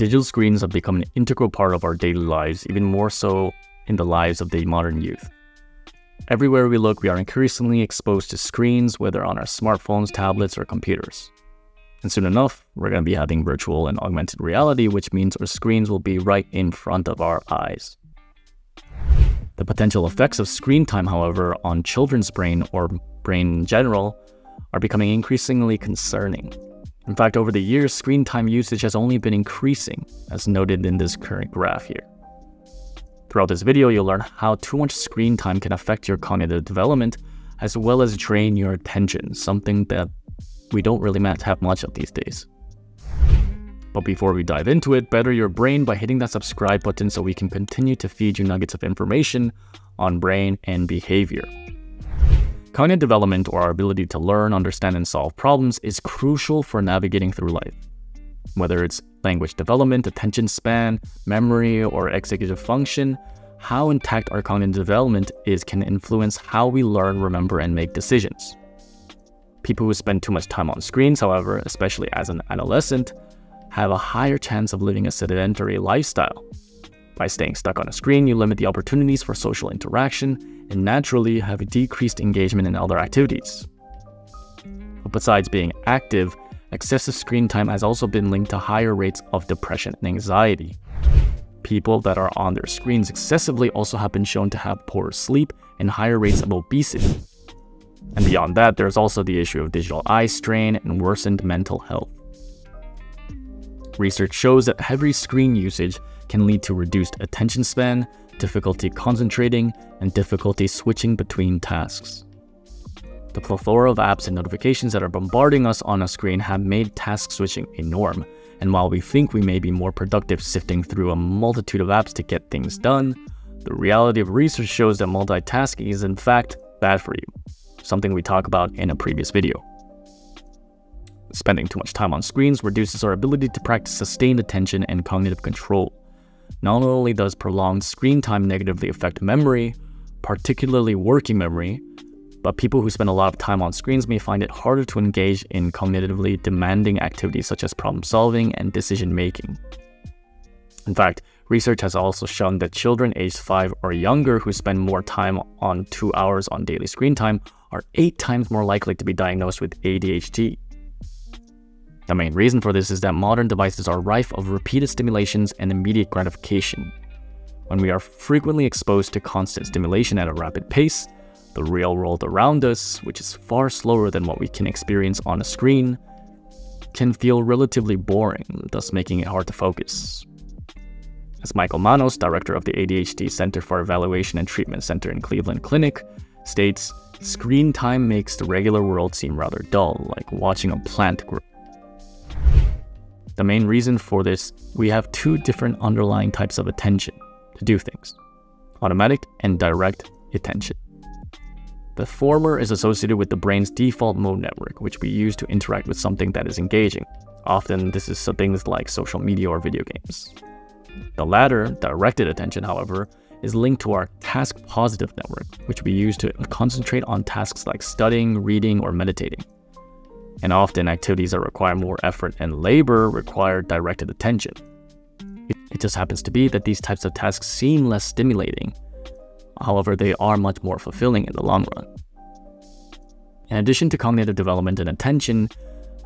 digital screens have become an integral part of our daily lives, even more so in the lives of the modern youth. Everywhere we look, we are increasingly exposed to screens, whether on our smartphones, tablets, or computers. And soon enough, we're going to be having virtual and augmented reality, which means our screens will be right in front of our eyes. The potential effects of screen time, however, on children's brain or brain in general are becoming increasingly concerning. In fact, over the years, screen time usage has only been increasing, as noted in this current graph here. Throughout this video, you'll learn how too much screen time can affect your cognitive development, as well as drain your attention, something that we don't really have much of these days. But before we dive into it, better your brain by hitting that subscribe button so we can continue to feed you nuggets of information on brain and behavior. Cognitive development, or our ability to learn, understand, and solve problems, is crucial for navigating through life. Whether it's language development, attention span, memory, or executive function, how intact our cognitive development is can influence how we learn, remember, and make decisions. People who spend too much time on screens, however, especially as an adolescent, have a higher chance of living a sedentary lifestyle. By staying stuck on a screen, you limit the opportunities for social interaction and naturally have a decreased engagement in other activities. But besides being active, excessive screen time has also been linked to higher rates of depression and anxiety. People that are on their screens excessively also have been shown to have poorer sleep and higher rates of obesity. And beyond that, there's also the issue of digital eye strain and worsened mental health. Research shows that heavy screen usage can lead to reduced attention span, difficulty concentrating, and difficulty switching between tasks. The plethora of apps and notifications that are bombarding us on a screen have made task switching a norm, and while we think we may be more productive sifting through a multitude of apps to get things done, the reality of research shows that multitasking is in fact bad for you something we talked about in a previous video. Spending too much time on screens reduces our ability to practice sustained attention and cognitive control. Not only does prolonged screen time negatively affect memory, particularly working memory, but people who spend a lot of time on screens may find it harder to engage in cognitively demanding activities such as problem solving and decision making. In fact, research has also shown that children aged 5 or younger who spend more time on 2 hours on daily screen time are 8 times more likely to be diagnosed with ADHD. The main reason for this is that modern devices are rife of repeated stimulations and immediate gratification. When we are frequently exposed to constant stimulation at a rapid pace, the real world around us, which is far slower than what we can experience on a screen, can feel relatively boring, thus making it hard to focus. As Michael Manos, director of the ADHD Center for Evaluation and Treatment Center in Cleveland Clinic, states, screen time makes the regular world seem rather dull, like watching a plant grow. The main reason for this, we have two different underlying types of attention to do things automatic and direct attention. The former is associated with the brain's default mode network, which we use to interact with something that is engaging. Often, this is things like social media or video games. The latter, directed attention, however, is linked to our task positive network, which we use to concentrate on tasks like studying, reading, or meditating. And often activities that require more effort and labor require directed attention. It just happens to be that these types of tasks seem less stimulating. However, they are much more fulfilling in the long run. In addition to cognitive development and attention,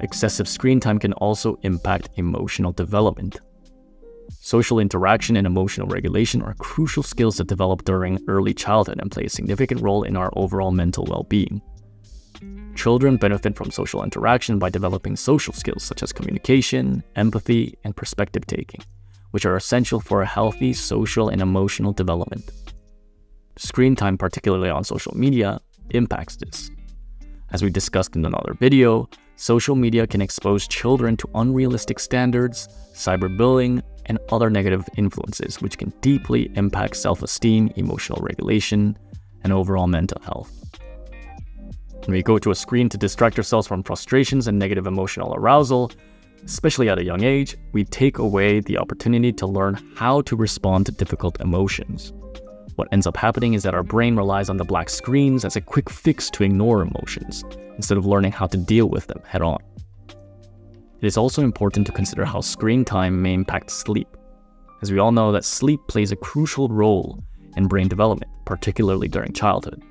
excessive screen time can also impact emotional development. Social interaction and emotional regulation are crucial skills that develop during early childhood and play a significant role in our overall mental well being. Children benefit from social interaction by developing social skills such as communication, empathy, and perspective taking, which are essential for a healthy social and emotional development. Screen time, particularly on social media, impacts this. As we discussed in another video, social media can expose children to unrealistic standards, cyberbullying, and other negative influences, which can deeply impact self esteem, emotional regulation, and overall mental health. When we go to a screen to distract ourselves from frustrations and negative emotional arousal, especially at a young age, we take away the opportunity to learn how to respond to difficult emotions. What ends up happening is that our brain relies on the black screens as a quick fix to ignore emotions, instead of learning how to deal with them head on. It is also important to consider how screen time may impact sleep, as we all know that sleep plays a crucial role in brain development, particularly during childhood.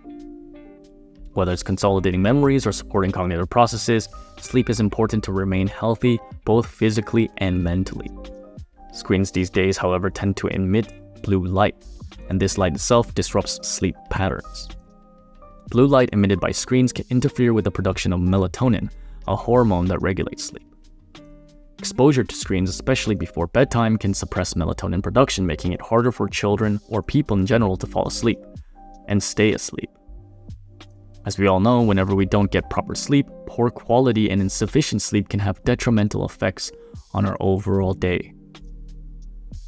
Whether it's consolidating memories or supporting cognitive processes, sleep is important to remain healthy both physically and mentally. Screens these days, however, tend to emit blue light, and this light itself disrupts sleep patterns. Blue light emitted by screens can interfere with the production of melatonin, a hormone that regulates sleep. Exposure to screens, especially before bedtime, can suppress melatonin production, making it harder for children or people in general to fall asleep and stay asleep. As we all know, whenever we don't get proper sleep, poor quality and insufficient sleep can have detrimental effects on our overall day.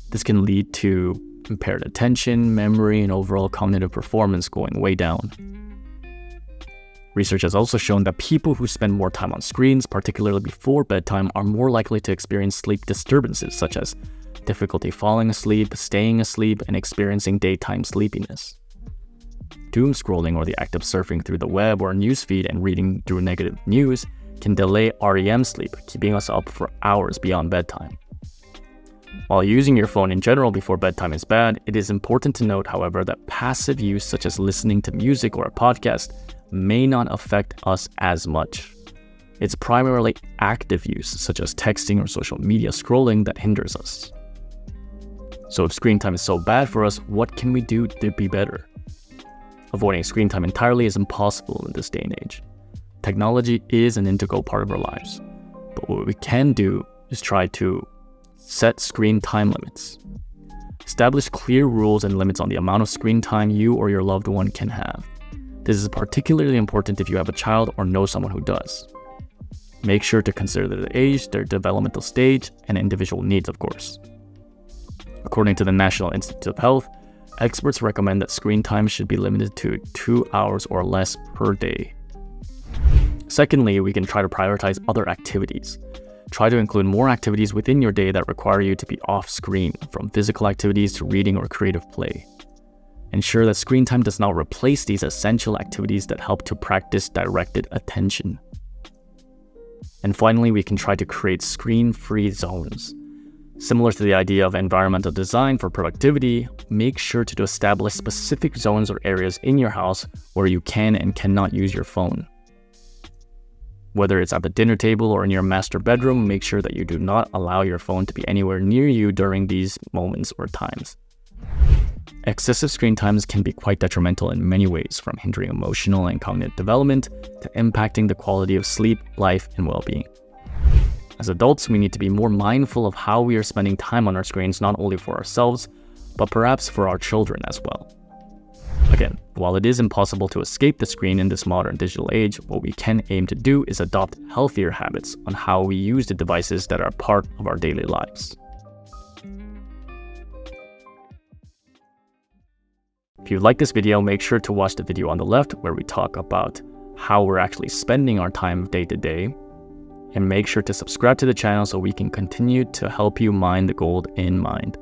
This can lead to impaired attention, memory, and overall cognitive performance going way down. Research has also shown that people who spend more time on screens, particularly before bedtime, are more likely to experience sleep disturbances such as difficulty falling asleep, staying asleep, and experiencing daytime sleepiness doom scrolling or the act of surfing through the web or newsfeed and reading through negative news can delay REM sleep, keeping us up for hours beyond bedtime. While using your phone in general before bedtime is bad, it is important to note, however, that passive use such as listening to music or a podcast may not affect us as much. It's primarily active use, such as texting or social media scrolling, that hinders us. So, if screen time is so bad for us, what can we do to be better? Avoiding screen time entirely is impossible in this day and age. Technology is an integral part of our lives, but what we can do is try to set screen time limits. Establish clear rules and limits on the amount of screen time you or your loved one can have. This is particularly important if you have a child or know someone who does. Make sure to consider their age, their developmental stage, and individual needs, of course. According to the National Institute of Health, Experts recommend that screen time should be limited to two hours or less per day. Secondly, we can try to prioritize other activities. Try to include more activities within your day that require you to be off screen, from physical activities to reading or creative play. Ensure that screen time does not replace these essential activities that help to practice directed attention. And finally, we can try to create screen free zones. Similar to the idea of environmental design for productivity, make sure to establish specific zones or areas in your house where you can and cannot use your phone. Whether it's at the dinner table or in your master bedroom, make sure that you do not allow your phone to be anywhere near you during these moments or times. Excessive screen times can be quite detrimental in many ways, from hindering emotional and cognitive development to impacting the quality of sleep, life, and well being. As adults, we need to be more mindful of how we are spending time on our screens, not only for ourselves, but perhaps for our children as well. Again, while it is impossible to escape the screen in this modern digital age, what we can aim to do is adopt healthier habits on how we use the devices that are part of our daily lives. If you like this video, make sure to watch the video on the left where we talk about how we're actually spending our time day to day and make sure to subscribe to the channel so we can continue to help you mine the gold in mind.